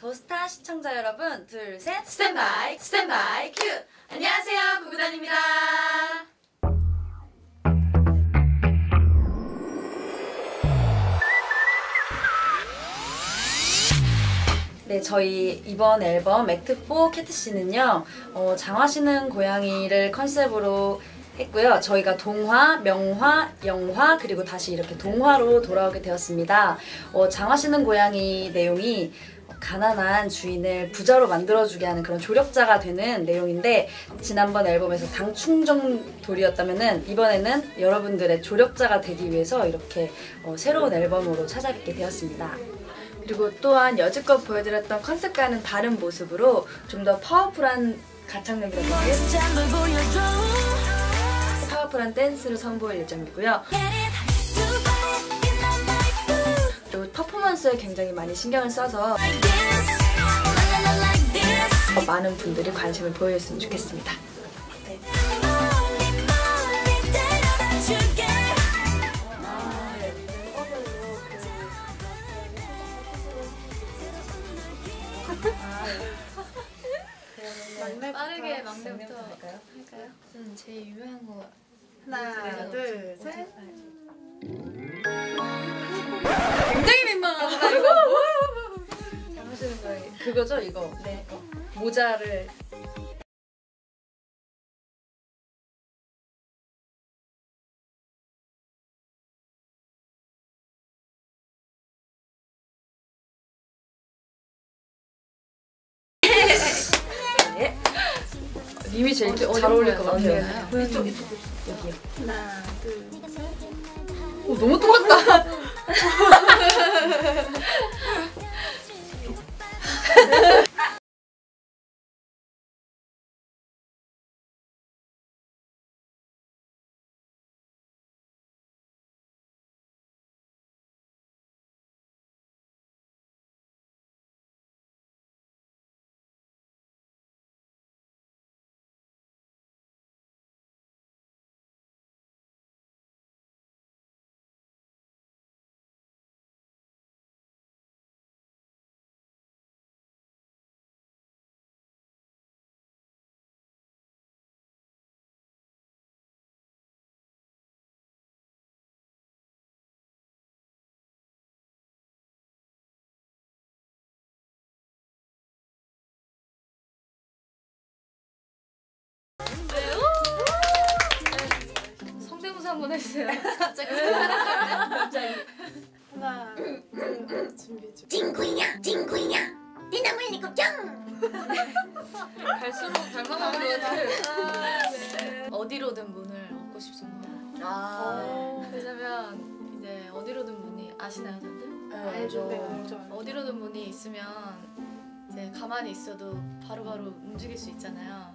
더스타 시청자 여러분, 둘, 셋, 스탠바이 스탠바이 큐 안녕하세요 구구단입니다 네, 저희 이번 앨범 Act 4 Cait Sith는요, 어, 장화 신은 고양이를 컨셉으로 했고요. 저희가 동화, 명화, 영화, 그리고 다시 이렇게 동화로 돌아오게 되었습니다. 어, 장화시는 고양이 내용이 가난한 주인을 부자로 만들어주게 하는 그런 조력자가 되는 내용인데 지난번 앨범에서 당충정돌이었다면은 이번에는 여러분들의 조력자가 되기 위해서 이렇게 어, 새로운 앨범으로 찾아뵙게 되었습니다. 그리고 또한 여지껏 보여드렸던 컨셉과는 다른 모습으로 좀 더 파워풀한 가창력이라든지 파워풀한 댄스를 선보일 예정이고요. 퍼포먼스에 굉장히 많이 신경을 써서 많은 분들이 관심을 보여줬으면 좋겠습니다. 네. 빠르게 막내부터 할까요? 할까요? 저는 제일 유명한 거 하나, 둘, 셋. 이거. 잘하시는 거예요. 그거죠 이거. 네. 어, 모자를 네. 님이 제일 잘 어울릴 것 같아요. 이쪽 이쪽 여기요. 하나, 둘, 셋. 오, 너무 똑같다. 한번 해주세요. 갑자기. 하나, 둘, 준비 중. 찡구이냐 찡구이냐. 띠나무이니 걱정. 갈수록 닮아가는 것 같아요 어디로든 문을 얻고 싶습니다. 아, 왜냐면 이제 어디로든 문이 아시나요 다들? 네, 알죠. 네, 알죠. 어디로든 문이 있으면 이제 가만히 있어도 바로 바로 움직일 수 있잖아요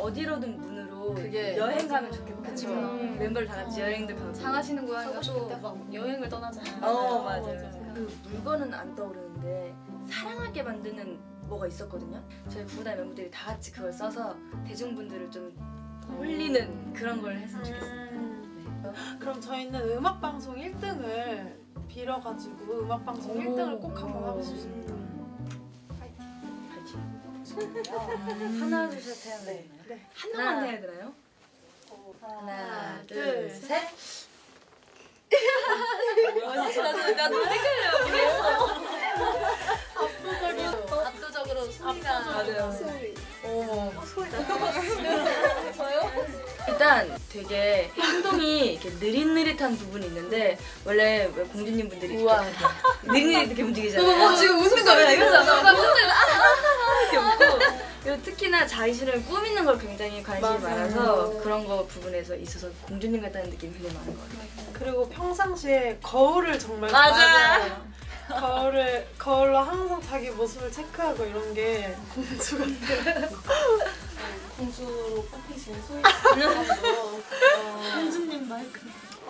어디로든 문으로 그게 여행 가면 좋겠다. 그쵸. 음. 멤버들 다 같이 여행도 가고. 장하시는 고양이가 또막 여행을 떠나잖아요 어 맞아요. 그 물건은 안 떠오르는데 사랑하게 만드는 뭐가 있었거든요. 저희 구단 멤버들이 다 같이 그걸 써서 대중분들을 좀 홀리는 그런 걸 했으면 좋겠어요. 음, 그럼 저희는 음악 방송 1등을 빌어가지고 음악 방송 오. 1등을 꼭 한번 하고 싶습니다. 파이팅. 하나 둘셋 해야 되나요? 네. 한 명만 해야 되나요? 하나 둘, 둘 셋. 셋. 나도 나도 압도적으로 소리가 맞아요. 소리. 어. 소리 저요? 일단 되게 행동이 이렇게 느릿느릿한 부분이 있는데 원래 왜 공주님 분들이 이렇게. 느릿느릿 이렇게 움직이잖아요. 어, 지금 웃는 거야 이거잖아. 그리고 특히나 자신을 꾸미는 걸 굉장히 관심이 맞아요. 많아서 그런 거 부분에서 있어서 공주님 같다는 느낌이 굉장히 많은 것 같아요. 그리고 평상시에 거울을 정말 맞아. 거울을 거울로 항상 자기 모습을 체크하고 이런 게 공주 같아요. 공주로 뽑히신 소희 공주님 마이크.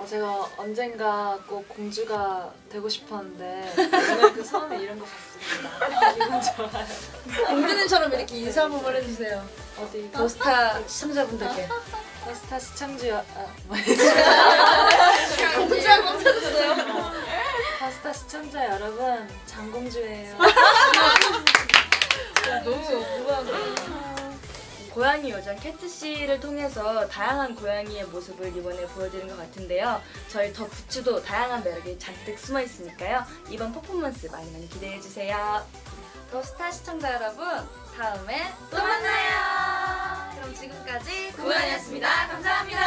어, 제가 언젠가 꼭 공주가 되고 싶었는데 오늘 그 소원을 이룬 것 같습니다. 기분 좋아요. 공주님처럼 이렇게 인사 한 번만 해주세요. 어디 더스타 시청자분들께. 더스타 시청주 아, 뭐 공주 한번 찾았어요. 더스타 시청자 여러분 장공주예요. 너무 무거워. 고양이 요정 캣츠씨를 통해서 다양한 고양이의 모습을 이번에 보여드린 것 같은데요. 저희 더 부츠도 다양한 매력이 잔뜩 숨어 있으니까요. 이번 퍼포먼스 많이 많이 기대해주세요. 더스타 시청자 여러분, 다음에 또 만나요! 그럼 지금까지 고양이였습니다. 감사합니다.